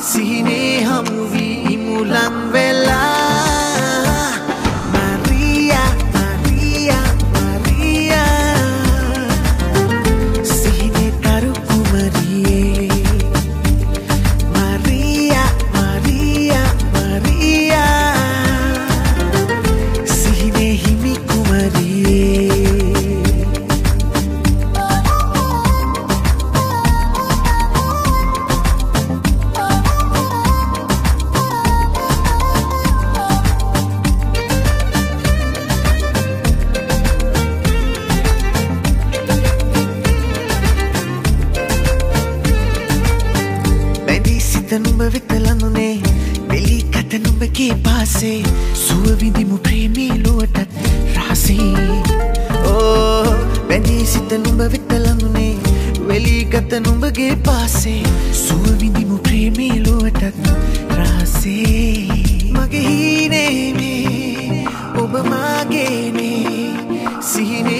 Siniha movie, Mulan Vela. සිත නුඹ වෙත ලඳුනේ වෙලි කත නුඹගේ පාසේ. සුව විඳිමු ප්‍රේමී ලුවටත් රහසේ. ඕ බැඳී සිත නුඹ වෙත ලඳුනේ වෙලි ගත නුඹගේ පාසේ. සුව විඳිමු ප්‍රේමී ලුවටත් රහසේ. මගේ හීනේමේ ඔබ මාගේනේ සිහිනේ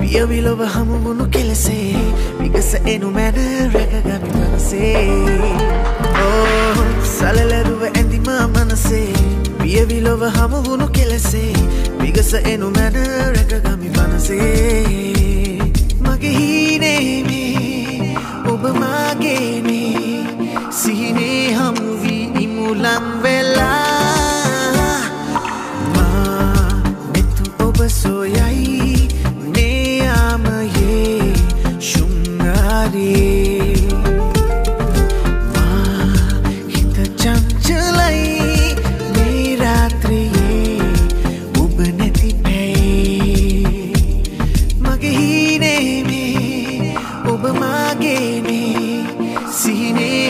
කුමරියේ I'm looking for a boy, cause I know I'm enough, babe. I'm not gonna wait too long, cause I don't need someone to help. I never give up, it's not in my vein. I never lay down, down, down, down, down. සලලරුව ඇඳිමා මනසේ වියවිලොව හමුවුණු කෙලෙසේ විගස එනු මැන රැකගමි මනසේ ඕ සලලරුව ඇඳිමා මනසේ වියවිලොව හමුවුණු කෙලෙසේ විගස එනු මැන රැකගමි මනසේ මගේ හීනේමේ ඔබ මාගේනේ සිහිනේ හමුවී ඉමුලම් වෙලා මා මෙතු ඔබ සොයයි හරි මා හිත චංචලයි මේ රාත්‍රියේ ඔබ නැති පැයි මගේ හීනේ මේ ඔබ මාගේ මේ සිහිනේ